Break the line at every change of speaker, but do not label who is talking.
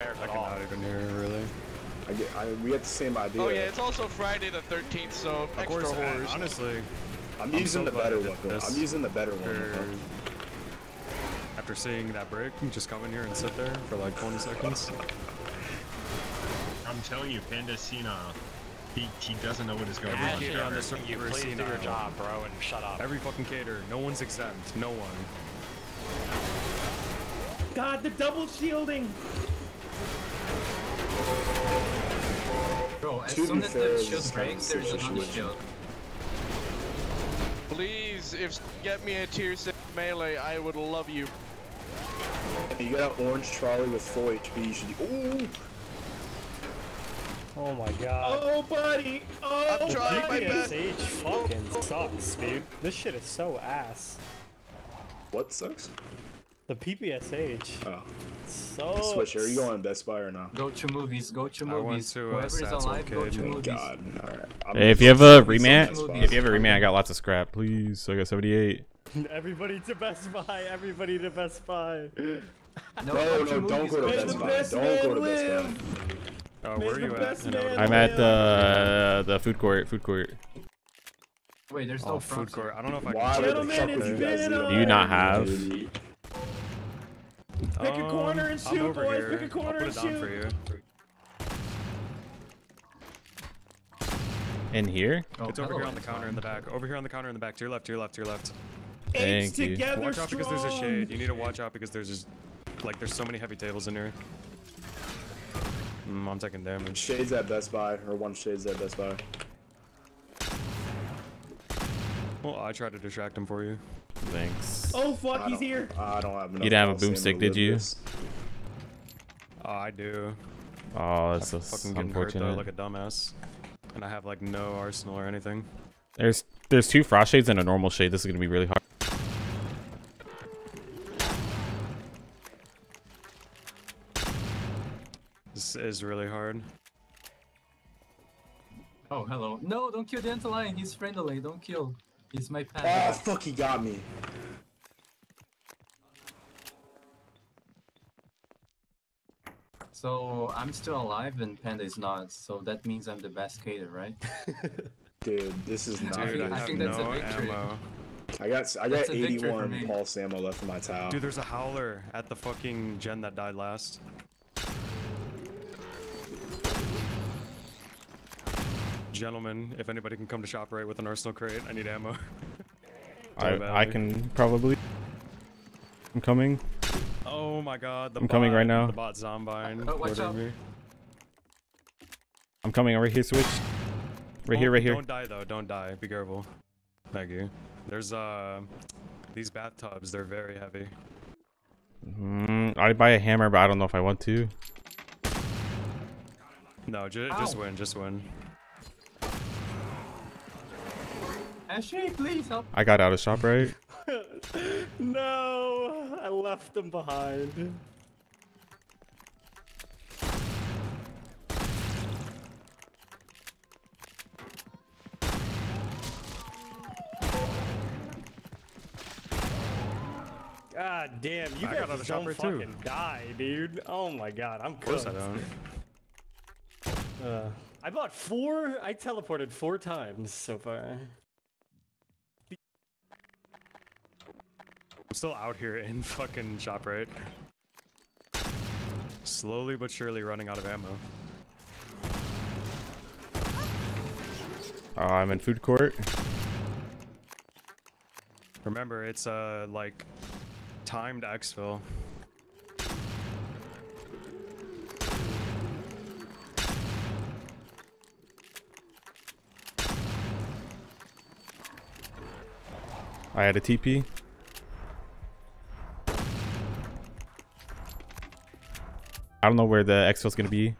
at
I cannot even hear her, really.
I get, I, we have the same idea.
Oh yeah, it's also Friday the 13th, so
Of
extra
course,
horrors.
honestly,
I'm
I'm
using
so
the better one.
this.
I'm using the better one.
after, after seeing that break, just come in here and sit there for like 20 seconds.
I'm telling you, Panda Cena, he, he doesn't know what is going on.
Ash,
cater on this
you
server is
please do your job, bro, and shut up.
Every fucking cater, no one's exempt, no one.
God, the double shielding!
Bro, as
To
soon as
fair,
the shield
is kind of
breaks, there's another shield.
Please, if get me a tier 6 melee, I would love you.
You got an orange trolley with full HP. You should. Ooh.
Oh my god.
Oh, buddy! Oh,
I'm trying my best.
PSH fucking sucks, dude. This shit is so ass.
What sucks?
The PPSH
Oh,
so
switch. Are you going to Best Buy or not?
Go to movies, go to
I went
movies.
to, uh,
Whoever is
Stats
alive, go to movies.
God. All right. I'm
Hey, if you have a
switch to
rematch, if you have a rematch, I got lots of scrap, please. So I got 78.
Everybody to Best Buy. Everybody to Best Buy.
No,
No,
go
no, don't go to Best Buy.
best
Don't go to Best. Buy.
Oh, where are you at?
best
in
man
Ottawa?
I'm at the the food court. Food court.
Wait, there's
Oh,
no
food court. I don't know if I
Why
can.
would the
Gentlemen,
fuck
it's
would you
been
do?
Do you not have?
Dude,
Pick a corner and
Um,
shoot, boys.
here.
Pick a corner and shoot.
for you.
In here?
Oh,
It's over here on the counter in the back. Over here on the counter in the back. To your left. To your left. To your left.
Apes
you.
together
Watch out because there's a shade. You need to watch out because there's just like there's so many heavy tables in here. Mm, I'm taking damage.
Shades at Best Buy, or one Shades at Best Buy.
Well, I tried to distract him for you.
Thanks.
Oh fuck,
I
he's here.
I don't have enough.
You didn't have a boomstick, did you?
this.
Oh, I do.
Oh, that's
I'm
just
fucking getting hurt though,
unfortunate.
like a dumbass. And I have like no arsenal or anything.
There's there's two frost shades and a normal shade. This is gonna be really hard.
This is really hard.
Oh, hello. No, don't kill the Antlion. He's friendly. Don't kill. He's my
Oh ah,
pet.
fuck, he got me.
So I'm still alive and Panda is not. So that means I'm the best cater, right?
Dude, this is not.
Dude, I
I think that's a victory.
ammo.
I got I got
That's a victory for
81
me.
pulse ammo left in my towel.
Dude, there's a howler at the fucking gen that died last. Gentlemen, if anybody can come to ShopRite with an arsenal crate, I need ammo.
I I can probably. I'm coming.
Oh my god, the
I'm coming right now.
The bot zombine.
Oh, watch out.
me.
I'm coming over here. Switch. Right here.
Oh,
Right here.
Don't die though, don't die. Be careful. Thank you. There's uh these bathtubs, they're very heavy.
Mm, I'd buy a hammer, but I don't know if I want to.
No, ju just win, just win.
Ashley, please help.
I got out of ShopRite.
no, I left them behind. God damn, you
I
guys
got out of shop
don't
right too.
fucking die, dude. Oh my god, I'm
Of course I
cooked.
don't.
Uh, I bought four. I teleported four times so far.
I'm still out here in fucking ShopRite. Slowly but surely running out of ammo.
Uh, I'm in food court.
Remember, it's uh like timed exfil.
I had a TP. I don't know where the exfil's gonna be.